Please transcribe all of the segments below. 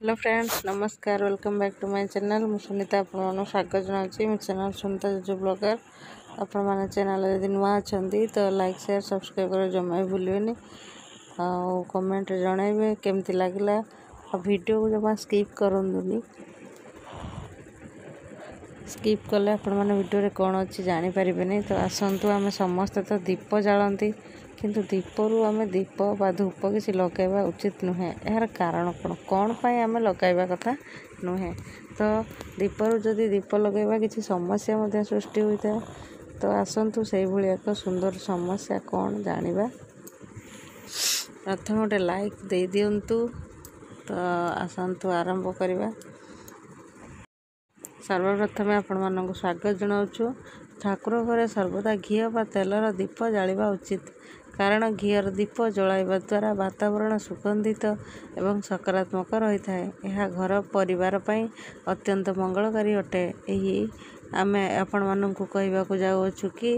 Hello friends ନମସ୍କାର welcome back to my channel ମୁଁ ସୁନିତା ଆପଣମାନଙ୍କୁ ସ୍ୱାଗତ ଜଣାଉଛି ମୋ ଚ୍ୟାନେଲ୍ ସୁନିତା ଜୁଜୁ ବ୍ଲଗର ଆପଣମାନେ ଚ୍ୟାନେଲ୍ ଯଦି ନୂଆ ଅଛନ୍ତି ତ ଲାଇକ୍ ସେୟାର ସବସ୍କ୍ରାଇବ୍ କରିବା ଜମା ବି ଭୁଲିବେନି ଆଉ କମେଣ୍ଟରେ ଜଣାଇବେ କେମିତି ଲାଗିଲା ଆଉ ଭିଡ଼ିଓକୁ ଜମା ସ୍କିପ୍ କରନ୍ତୁନି ସ୍କିପ୍ କଲେ ଆପଣମାନେ ଭିଡ଼ିଓରେ କ'ଣ ଅଛି ଜାଣିପାରିବେନି। ତ ଆସନ୍ତୁ ଆମେ ସମସ୍ତେ ତ ଦୀପ ଜାଳନ୍ତି କିନ୍ତୁ ଦୀପରୁ ଆମେ ଦୀପ ବା ଧୂପ କିଛି ଲଗାଇବା ଉଚିତ ନୁହେଁ। ଏହାର କାରଣ କ'ଣ? କ'ଣ ପାଇଁ ଆମେ ଲଗାଇବା କଥା ନୁହେଁ? ତ ଦୀପରୁ ଯଦି ଦୀପ ଲଗାଇବା କିଛି ସମସ୍ୟା ମଧ୍ୟ ସୃଷ୍ଟି ହୋଇଥାଏ। ତ ଆସନ୍ତୁ ସେଇଭଳି ଏକ ସୁନ୍ଦର ସମସ୍ୟା କ'ଣ ଜାଣିବା? ପ୍ରଥମେ ଗୋଟେ ଲାଇକ୍ ଦେଇଦିଅନ୍ତୁ। ତ ଆସନ୍ତୁ ଆରମ୍ଭ କରିବା। ସର୍ବପ୍ରଥମେ ଆପଣମାନଙ୍କୁ ସ୍ୱାଗତ ଜଣାଉଛୁ। ଠାକୁର ଘରେ ସର୍ବଦା ଘିଅ ବା ତେଲର ଦୀପ ଜାଳିବା ଉଚିତ। କାରଣ ଘିଅର ଦୀପ ଜଳାଇବା ଦ୍ୱାରା ବାତାବରଣ ସୁଗନ୍ଧିତ ଏବଂ ସକାରାତ୍ମକ ରହିଥାଏ। ଏହା ଘର ପରିବାର ପାଇଁ ଅତ୍ୟନ୍ତ ମଙ୍ଗଳକାରୀ ଅଟେ। ଏହି ଆମେ ଆପଣମାନଙ୍କୁ କହିବାକୁ ଯାଉଅଛୁ କି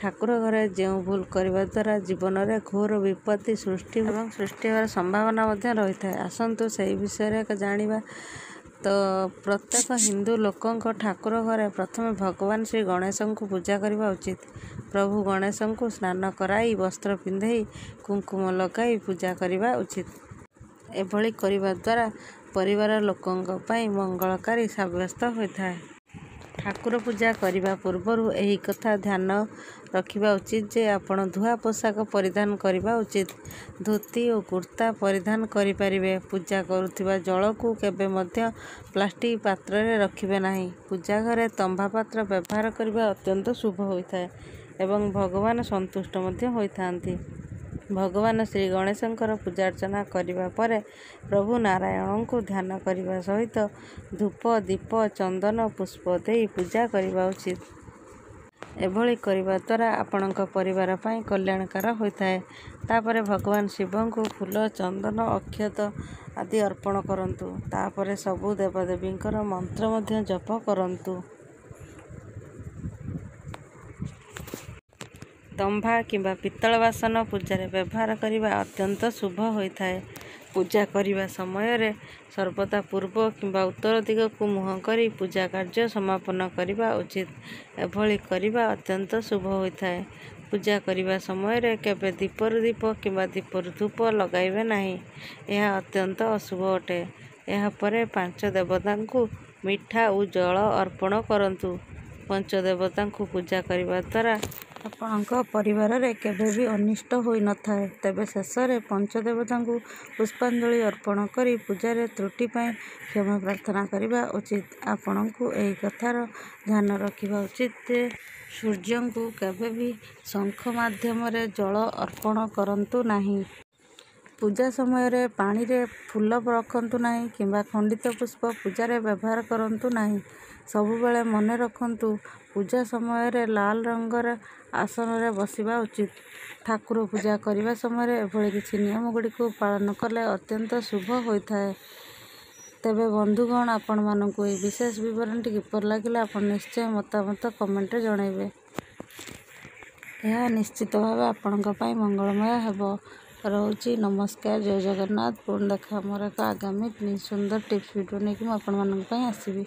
ଠାକୁର ଘରେ ଯେଉଁ ଭୁଲ କରିବା ଦ୍ୱାରା ଜୀବନରେ ଘୋର ବିପତ୍ତି ସୃଷ୍ଟି ଏବଂ ସୃଷ୍ଟି ହେବାର ସମ୍ଭାବନା ମଧ୍ୟ ରହିଥାଏ। ଆସନ୍ତୁ ସେହି ବିଷୟରେ ଜାଣିବା ତ ପ୍ରତ୍ୟେକ ହିନ୍ଦୁ ଲୋକଙ୍କ ଠାକୁର ଘରେ ପ୍ରଥମେ ଭଗବାନ ଶ୍ରୀ ଗଣେଶଙ୍କୁ ପୂଜା କରିବା ଉଚିତ। ପ୍ରଭୁ ଗଣେଶଙ୍କୁ ସ୍ନାନ କରାଇ ବସ୍ତ୍ର ପିନ୍ଧାଇ କୁଙ୍କୁମ ଲଗାଇ ପୂଜା କରିବା ଉଚିତ। ଏଭଳି କରିବା ଦ୍ୱାରା ପରିବାର ଲୋକଙ୍କ ପାଇଁ ମଙ୍ଗଳକାରୀ ସାବ୍ୟସ୍ତ ହୋଇଥାଏ। ଠାକୁର ପୂଜା କରିବା ପୂର୍ବରୁ ଏହି କଥା ଧ୍ୟାନ ରଖିବା ଉଚିତ ଯେ ଆପଣ ଧୁଆ ପୋଷାକ ପରିଧାନ କରିବା ଉଚିତ। ଧୋତି ଓ କୁର୍ତ୍ତା ପରିଧାନ କରିପାରିବେ। ପୂଜା କରୁଥିବା ଜଳକୁ କେବେ ମଧ୍ୟ ପ୍ଲାଷ୍ଟିକ୍ ପାତ୍ରରେ ରଖିବେ ନାହିଁ। ପୂଜା ଘରେ ତମ୍ବା ପାତ୍ର ବ୍ୟବହାର କରିବା ଅତ୍ୟନ୍ତ ଶୁଭ ହୋଇଥାଏ ଏବଂ ଭଗବାନ ସନ୍ତୁଷ୍ଟ ମଧ୍ୟ ହୋଇଥାନ୍ତି। ଭଗବାନ ଶ୍ରୀ ଗଣେଶଙ୍କର ପୂଜାର୍ଚ୍ଚନା କରିବା ପରେ ପ୍ରଭୁ ନାରାୟଣଙ୍କୁ ଧ୍ୟାନ କରିବା ସହିତ ଧୂପ ଦୀପ ଚନ୍ଦନ ପୁଷ୍ପ ଦେଇ ପୂଜା କରିବା ଉଚିତ। ଏଭଳି କରିବା ଦ୍ୱାରା ଆପଣଙ୍କ ପରିବାର ପାଇଁ କଲ୍ୟାଣକାର ହୋଇଥାଏ। ତାପରେ ଭଗବାନ ଶିବଙ୍କୁ ଫୁଲ ଚନ୍ଦନ ଅକ୍ଷତ ଆଦି ଅର୍ପଣ କରନ୍ତୁ। ତାପରେ ସବୁ ଦେବଦେବୀଙ୍କର ମନ୍ତ୍ର ମଧ୍ୟ ଜପ କରନ୍ତୁ। ତମ୍ବା କିମ୍ବା ପିତ୍ତଳ ବାସନ ପୂଜାରେ ବ୍ୟବହାର କରିବା ଅତ୍ୟନ୍ତ ଶୁଭ ହୋଇଥାଏ। ପୂଜା କରିବା ସମୟରେ ସର୍ବଦା ପୂର୍ବ କିମ୍ବା ଉତ୍ତର ଦିଗକୁ ମୁହଁ କରି ପୂଜା କାର୍ଯ୍ୟ ସମାପନ କରିବା ଉଚିତ। ଏଭଳି କରିବା ଅତ୍ୟନ୍ତ ଶୁଭ ହୋଇଥାଏ। ପୂଜା କରିବା ସମୟରେ କେବେ ଦୀପରୁ ଦୀପ କିମ୍ବା ଦୀପରୁ ଧୂପ ଲଗାଇବେ ନାହିଁ। ଏହା ଅତ୍ୟନ୍ତ ଅଶୁଭ ଅଟେ। ଏହାପରେ ପାଞ୍ଚ ଦେବତାଙ୍କୁ ମିଠା ଓ ଜଳ ଅର୍ପଣ କରନ୍ତୁ। ପଞ୍ଚଦେବତାଙ୍କୁ ପୂଜା କରିବା ଦ୍ୱାରା ଆପଣଙ୍କ ପରିବାରରେ କେବେ ବି ଅନିଷ୍ଟ ହୋଇନଥାଏ ତେବେ ଶେଷରେ ପଞ୍ଚଦେବତାଙ୍କୁ ପୁଷ୍ପାଞ୍ଜଳି ଅର୍ପଣ କରି ପୂଜାରେ ତ୍ରୁଟି ପାଇଁ କ୍ଷମା ପ୍ରାର୍ଥନା କରିବା ଉଚିତ। ଆପଣଙ୍କୁ ଏହି କଥାର ଧ୍ୟାନ ରଖିବା ଉଚିତ ଯେ ସୂର୍ଯ୍ୟଙ୍କୁ କେବେ ବି ଶଙ୍ଖ ମାଧ୍ୟମରେ ଜଳ ଅର୍ପଣ କରନ୍ତୁ ନାହିଁ। ପୂଜା ସମୟରେ ପାଣିରେ ଫୁଲ ରଖନ୍ତୁ ନାହିଁ କିମ୍ବା ଖଣ୍ଡିତ ପୁଷ୍ପ ପୂଜାରେ ବ୍ୟବହାର କରନ୍ତୁ ନାହିଁ। ସବୁବେଳେ ମନେ ରଖନ୍ତୁ ପୂଜା ସମୟରେ ଲାଲ ରଙ୍ଗର ଆସନରେ ବସିବା ଉଚିତ। ଠାକୁର ପୂଜା କରିବା ସମୟରେ ଏଭଳି କିଛି ନିୟମ ଗୁଡ଼ିକୁ ପାଳନ କଲେ ଅତ୍ୟନ୍ତ ଶୁଭ ହୋଇଥାଏ। ତେବେ ବନ୍ଧୁଗଣ ଆପଣମାନଙ୍କୁ ଏହି ବିଶେଷ ବିବରଣୀଟି କିପରି ଲାଗିଲା ଆପଣ ନିଶ୍ଚୟ ମତାମତ କମେଣ୍ଟରେ ଜଣାଇବେ। ଏହା ନିଶ୍ଚିତ ଭାବେ ଆପଣଙ୍କ ପାଇଁ ମଙ୍ଗଳମୟ ହେବ। ରହୁଛି। ନମସ୍କାର ଜୟ ଜଗନ୍ନାଥ। ପୁଣି ଦେଖା ମୋର ଏକ ଆଗାମୀ ସୁନ୍ଦର ଟିପ୍ସ ଭିଡ଼ିଓ ନେଇକି ମୁଁ ଆପଣମାନଙ୍କ ପାଇଁ ଆସିବି।